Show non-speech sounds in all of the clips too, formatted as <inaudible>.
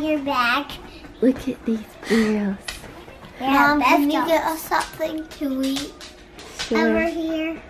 got your back. Look at these girls. Yeah, Mom, can you best get us something to eat? over here.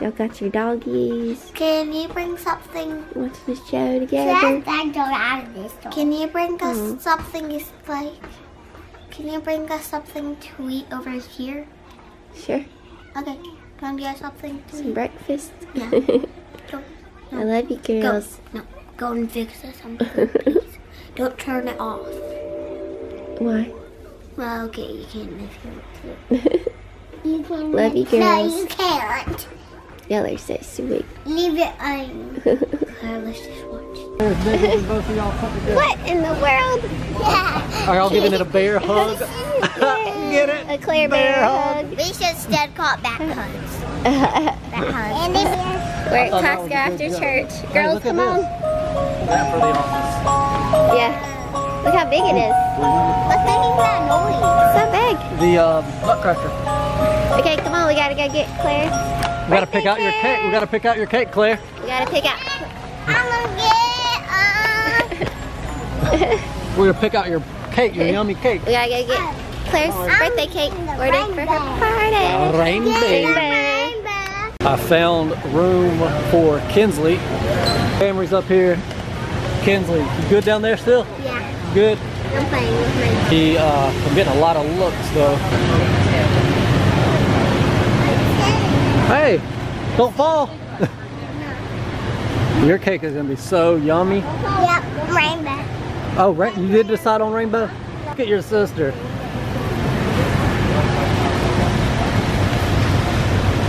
Y'all got your doggies. Can you bring something? Watch the show So together. that's that door out of this door. Can you bring us Mhm. something? Is like, can you bring us something to eat over here? Sure. Okay. Can you get something to Some eat? breakfast. Yeah. <laughs> Go. I love you girls. Go. No. Go and fix us some food, please. Don't turn it off. Why? Well, okay, you can if you want to. You can Love you No, girls. you can't. Y'all are so sweet. Leave it on. Okay, <laughs> let's just watch. As big as both of y'all put together. what in the world? Yeah. Are y'all giving it a bear <laughs> hug? <laughs> Get it? A clear Bear, Bear hug. We should instead call it back hugs. And if We're at thought that Costco after church. Hey, Girls, look come on. Yeah. Look how big it is. what's making that noise? So big. The uh, nutcracker. Okay, come on. We gotta go get Klaire. We gotta pick out your cake. We gotta pick out your cake, Klaire. We gotta pick out. I'm gonna get uh, <laughs> We're gonna pick out your cake, your yummy cake. We gotta go get Klaire's birthday cake ordered for her party. Rainbow. Rainbow. rainbow. I found room for Kinsley. Camry's up here. Kinsley, you good down there still? Yeah, Good. I'm playing with my. He, uh, I'm getting a lot of looks though. Hey, don't fall. <laughs> Your cake is gonna be so yummy. Yep, rainbow. Oh, right, you did decide on rainbow? Look at your sister.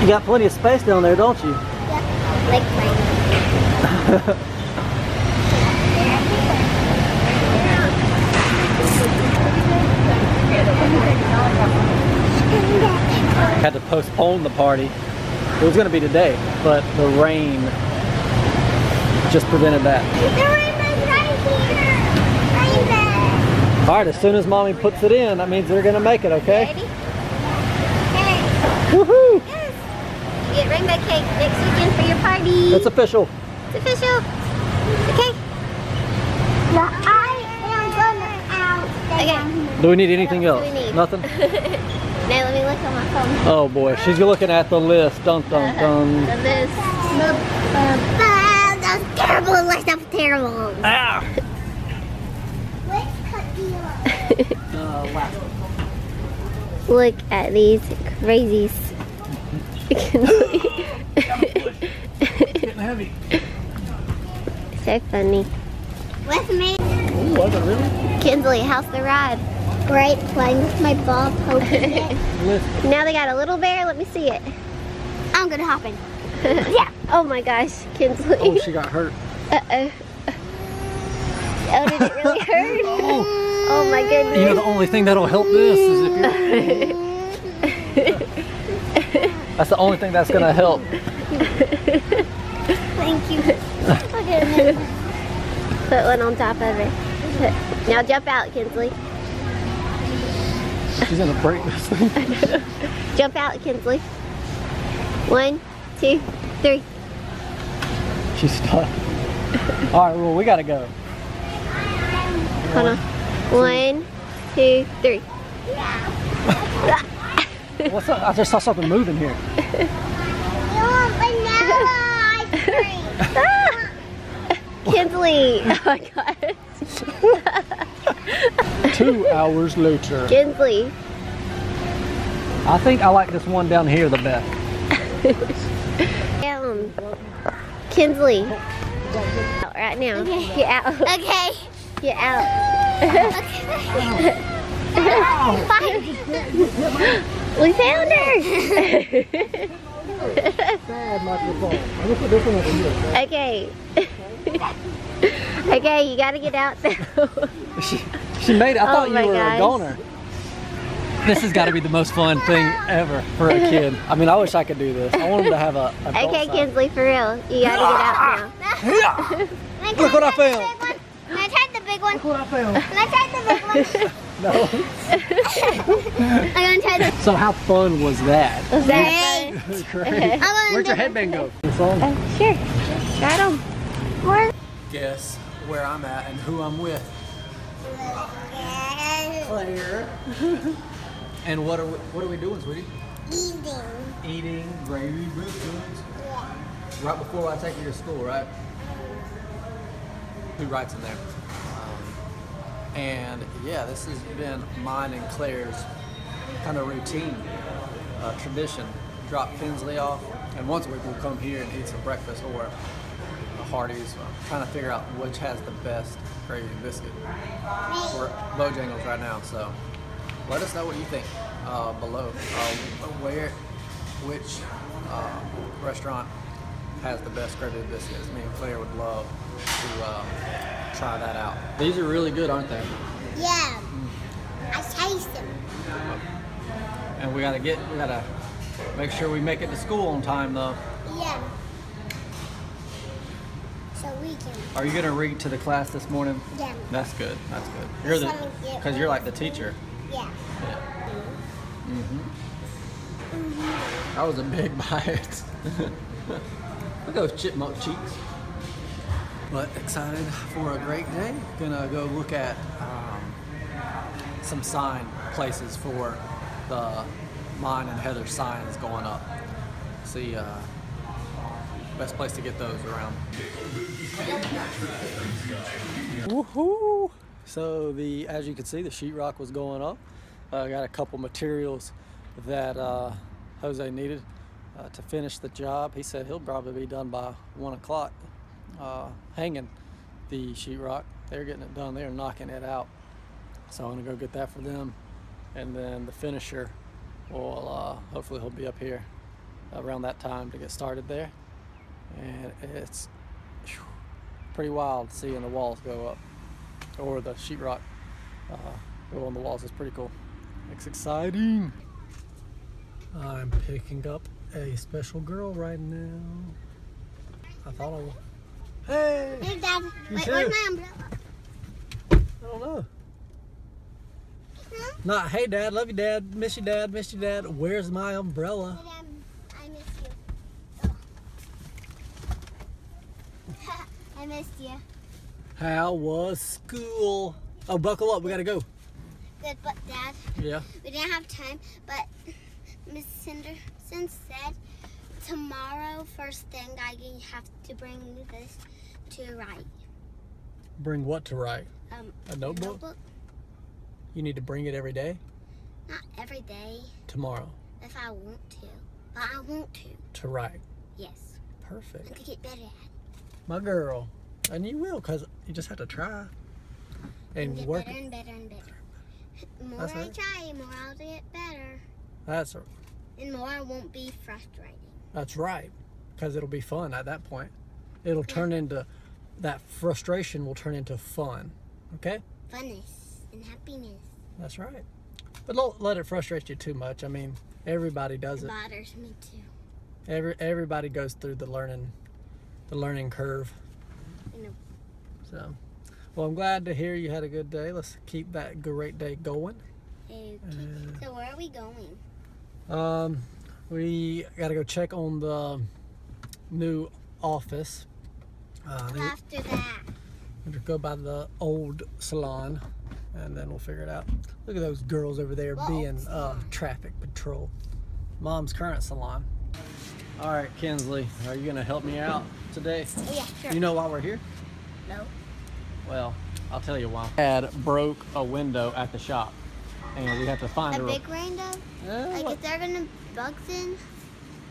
You got plenty of space down there, don't you? Yep, like rainbow. <laughs> Had to postpone the party. It was gonna be today, but the rain just prevented that. The rainbow's right here. Rainbow. All right, as soon as mommy puts it in, that means they're gonna make it, okay? Ready? Hey, Woohoo! You get rainbow cake next weekend for your party. It's official. It's official. Okay. the I am gonna out. Okay. Do we need anything What else? Else do we need? Nothing? <laughs> Now let me look on my phone. Oh boy, she's looking at the list. Dun dun dun. The list. Ah, that's terrible. Like that's terrible. Ah! Let's cut you off. Uh, last Look at these crazies. Getting <laughs> heavy. so funny. With me. Ooh, was it really? Kinsley, how's the ride? Great playing with my ball, poking <laughs> it. Now they got a little bear. Let me see it. I'm gonna hop in. <laughs> yeah. Oh my gosh, Kinsley. Oh, she got hurt. Uh oh. Oh, did it really <laughs> hurt? Oh, Oh my goodness. you know the only thing that'll help this is if you're. That's the only thing that's gonna help. Thank you. Put one on top of it. Now jump out, Kinsley. She's gonna break this <laughs> thing. Jump out, Kinsley. One, two, three. She's stuck. All right, well we gotta go. Hold on. One, two, three. What's up? I just saw something moving here. <laughs> You want vanilla ice cream? <laughs> Kinsley. Oh my god. Two hours later. Kinsley. I think I like this one down here the best. Down. Kinsley. Out right now. Get out. Okay. Get out. we found her. Bad microphone. I'm gonna put this one over here. okay. <laughs> <laughs> okay, you gotta get out now. <laughs> She, she made it. I Oh thought you were gosh. a goner. This has got to be the most fun thing ever for a kid. <laughs> I mean, I wish I could do this. I want him to have a. adult okay, size. Kinsley, for real. You gotta get out now. Look what I found. Can I try the big one? Look what I found. Can I try the big one? No. I'm gonna try the. So how fun was that? Was that Great. It was great. Where'd your headband go? It's on. fun? Uh, sure. Right on. Guess where I'm at and who I'm with. Klaire. <laughs> and what are we, what are we doing, sweetie? Eating. Eating gravy biscuits. Yeah. Right before I take you to school, right? Who writes in there? Um, and yeah, this has been mine and Klaire's kind of routine, uh, tradition. Drop Kinsley off, and once a week we'll come here and eat some breakfast or a Hardee's. I'm trying to figure out which has the best gravy biscuit. We're at Bojangles right now, so let us know what you think uh, below. Uh, where, which uh, restaurant has the best gravy biscuits? Me and Klaire would love to uh, try that out. These are really good, aren't they? Yeah. I taste them. And we gotta get, we gotta make sure we make it to school on time, though. Yeah. So we can. Are you gonna read to the class this morning? Yeah. That's good. That's good. You're the, because you're like the teacher. Yeah. Yeah. That was a big <laughs> bite. <laughs> Look at those chipmunk cheeks. But excited for a great day. Gonna go look at um, some sign places for the mine and Heather signs going up. See, uh, best place to get those around. Woohoo! So the, as you can see, the sheetrock was going up. I got a couple materials that uh, Jose needed uh, to finish the job. He said he'll probably be done by one o'clock, uh, hanging the sheetrock. They're getting it done. They're knocking it out. So I'm gonna go get that for them, and then the finisher will uh, hopefully he'll be up here around that time to get started there. And it's pretty wild seeing the walls go up or the sheetrock uh, go on the walls. It's pretty cool. It's exciting. I'm picking up a special girl right now. I thought I was. Hey! Hey, Dad. You Wait, too. where's my umbrella? I don't know. Huh? Not, hey dad, love you dad, miss you dad, miss you dad. Where's my umbrella? But, um, I miss you. Oh. I missed you. How was school? Oh, buckle up, we gotta go. Good, but Dad, Yeah. we didn't have time. But Miss Cinderson said tomorrow, first thing, I have to bring this to write. Bring what to write? Um, A notebook? notebook. You need to bring it every day? Not every day, Tomorrow. if I want to. But I want to. To write. Yes. Perfect. To get better at. My girl. And you will, because you just have to try. And get work. better and better and better. The more That's I right. try, the more I'll get better. That's right. And more I won't be frustrating. that's right. Because it'll be fun at that point. It'll turn into that frustration will turn into fun. Okay? Funness and happiness. That's right. But don't let it frustrate you too much. I mean, everybody does it. Bothers me too. Every everybody goes through the learning the learning curve. You know. So, well, I'm glad to hear you had a good day. Let's keep that great day going. Okay. Uh, so where are we going? Um, we got to go check on the new office. Uh, After that. we'll go by the old salon, and then we'll figure it out. Look at those girls over there being uh, traffic patrol. Mom's current salon. All right, Kinsley, are you gonna help me out today? Oh yeah, sure. You know why we're here? no. Well, I'll tell you why. Dad broke a window at the shop, and we have to find A a. big rainbow? Eh, Like what- if they're gonna bugs in?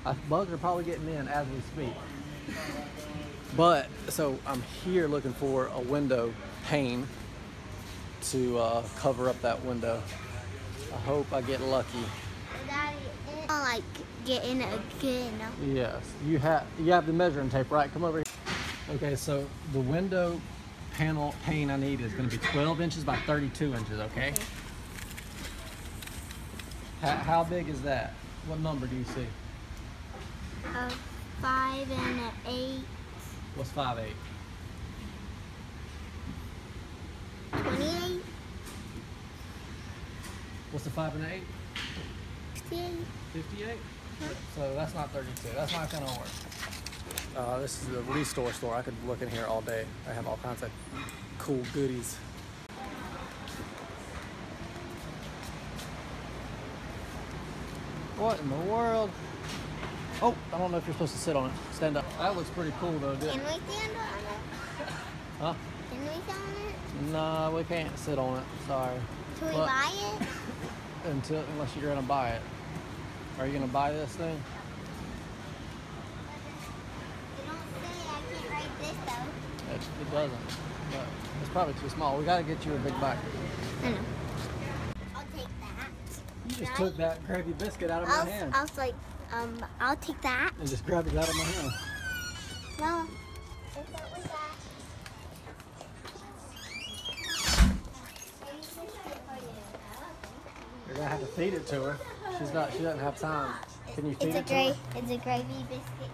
Uh, bugs are probably getting in as we speak. But so I'm here looking for a window pane to uh, cover up that window. I hope I get lucky. Daddy, like get in it again. Yes, you have you have the measuring tape, right? Come over here. Okay, so the window panel pane I need is going to be 12 inches by 32 inches. Okay. okay. How, how big is that? What number do you see? Five and an eight. What's five eight? 28. What's the 5 and 8? 58. 58? So that's not 32. That's not going to work. Uh, this is the ReStore store. I could look in here all day. I have all kinds of cool goodies. What in the world? Oh, I don't know if you're supposed to sit on it. Stand up. That looks pretty cool though, Can we stand on it? Huh? Can we sit on it? No, we can't sit on it. Sorry. Can we but... buy it? <laughs> Until unless you're gonna buy it. Are you gonna buy this thing? They don't say I can't ride this though. It, it doesn't. But it's probably too small. We gotta get you a big. I know. I'll take that. You just took that gravy biscuit out of my I'll, hand. I was like, um, I'll take that. and just grabbed it out of my hand. Well, I have to feed it to her. She's not. She doesn't have time. Can you feed it's it to her? It's a gravy biscuit.